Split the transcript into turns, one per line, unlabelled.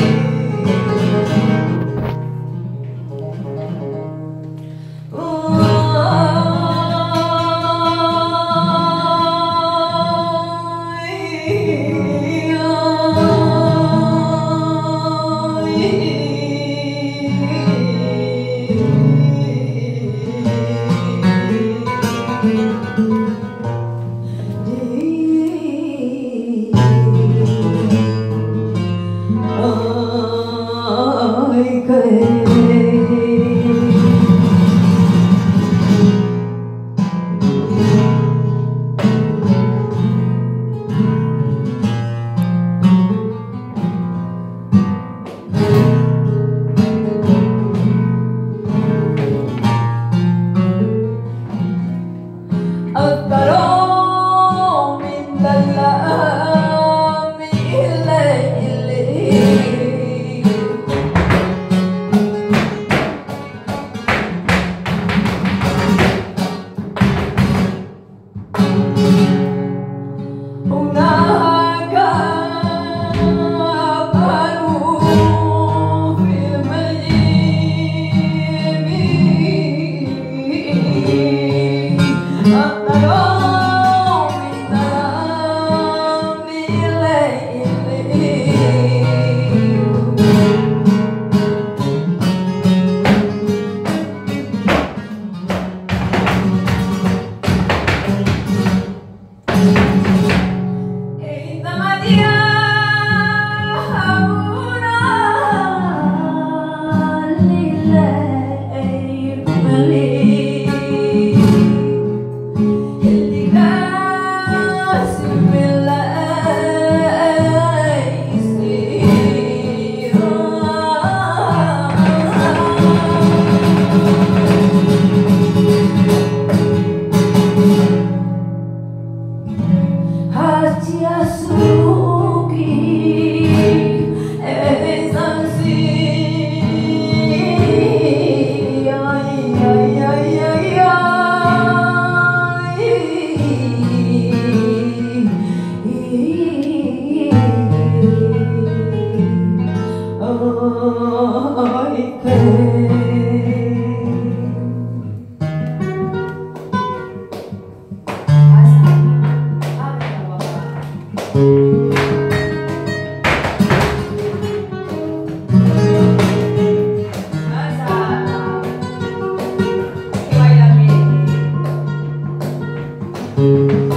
Música of but all finally thank mm -hmm. you